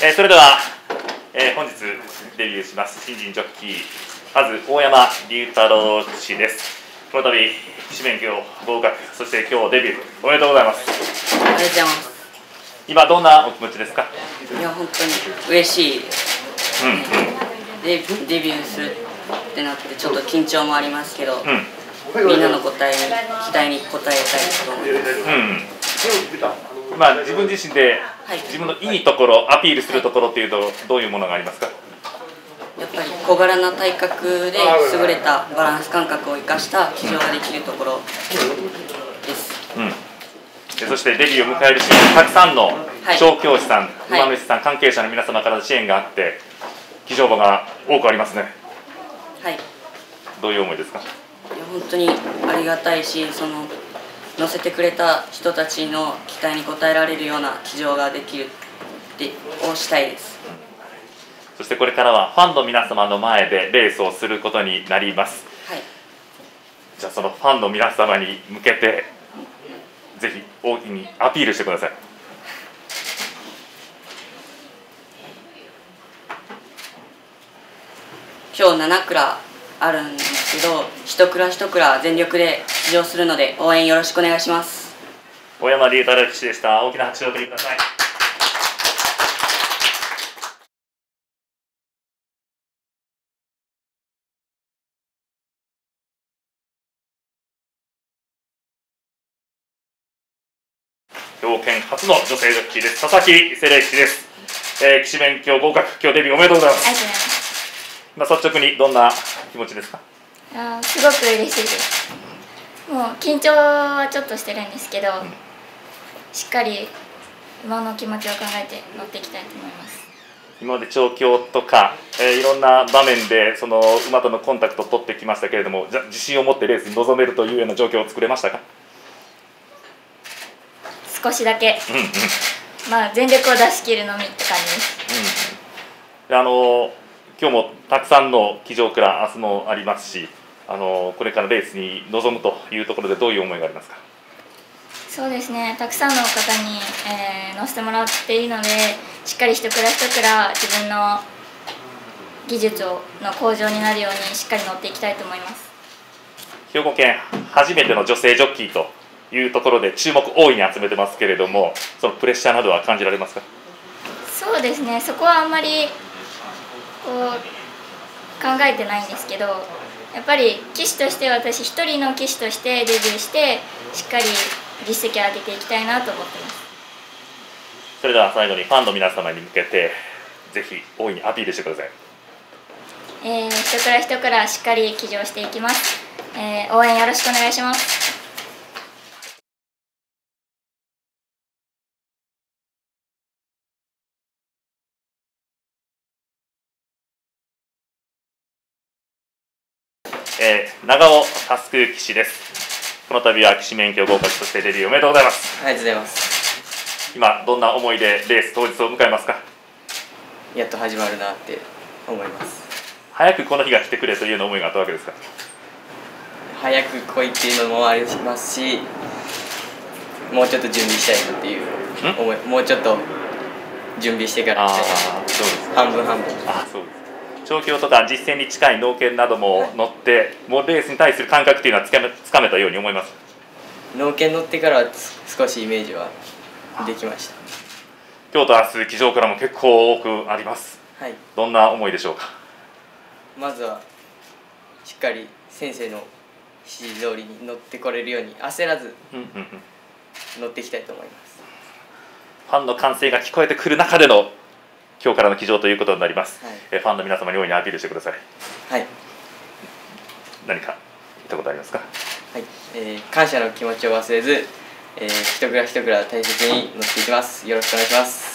えー、それでは、えー、本日デビューします。新人ジョッキー。まず大山龍太郎氏です。この度医師免許合格。そして今日デビューおめでとうございます。ありがとうございます。今どんなお気持ちですか？いや本当に嬉しい。うんうん。でデビューするってなってちょっと緊張もありますけど、うん。みんなの答えに期待に応えたいと思います。うん。うんまあ自分自身ではい。自分のいいところアピールするところっていうとどういうものがありますか？やっぱり小柄な体格で優れたバランス感覚を生かした騎乗ができるところです。うん。でそしてデビューを迎えるしたくさんのはい。調教師さん、はい。馬主さん関係者の皆様からの支援があって騎乗馬が多くありますね。はい。いどういう思いですか？や本当にありがたいしその乗せてくれた人たちの期待に応えられるような騎乗ができるでをしたいです。そしてこれからはファンの皆様の前でレースをすることになります。はい。じゃあそのファンの皆様に向けてぜひ大きにアピールしてください。今日7蔵あるんですけど一蔵一蔵全力で騎乗するので応援よろしくお願いします。小山龍太郎騎士でした。大きな拍手をお送りください。兵庫県初の女性ジョッキーです。佐々木セレ騎士です、えー、騎士免許合格今日デビューおめでとうございます。ありがとうございます。まあ率直にどんな気持ちですか？あーすごく嬉しいです。もう緊張はちょっとしてるんですけど、しっかり馬の気持ちを考えて乗っていきたいと思います。今まで調教とか、えーいろんな場面でその馬とのコンタクトを取ってきましたけれどもじゃ自信を持ってレースに臨めるというような状況を作れましたか、少しだけ、うんうんまあ全力を出し切るのみって感じです。うん、であの今日もたくさんの騎乗倉明日もありますしあのこれからレースに臨むというところでどういう思いがありますか？そうですね。たくさんの方に、えー乗せてもらっているので、しっかり一蔵一蔵自分の技術をの向上になるようにしっかり乗っていきたいと思います。兵庫県初めての女性ジョッキーというところで注目大いに集めてますけれどもそのプレッシャーなどは感じられますか？そうですねそこはあんまり考えてないんですけどやっぱり騎手として私一人の騎手としてデビューしてしっかり実績を上げていきたいなと思ってます。それでは最後にファンの皆様に向けてぜひ大いにアピールしてください。えー、一蔵一蔵しっかり騎乗していきます、えー応援よろしくお願いしますえー長尾タスク騎士です。この度は騎士免許合格そしてデビューおめでとうございます。ありがとうございます。今どんな思いでレース当日を迎えますか？やっと始まるなって思います。早くこの日が来てくれというような思いがあったわけですか？早く来いっていうのもありますし、もうちょっと準備したいなっていう思い、もうちょっと準備してからそうです半分半分。あそうです調教とか実践に近い農研なども乗ってもうレースに対する感覚っていうのはつかめつかめたように思います農研乗ってから少しイメージはできまし今日と明日騎乗からも結構多くありますた。はい。どんな思いでしょうか？まずはしっかり先生の指示通りに乗ってこれるように焦らず乗っていきたいと思います。ファンの歓声が聞こえてくる中での今日からの騎乗ということになります、はいえファンの皆様に大いにアピールしてくださいはい。何か言ったことありますか？はい、えー感謝の気持ちを忘れず、えー、一蔵一蔵大切に乗っていきます。よろしくお願いします。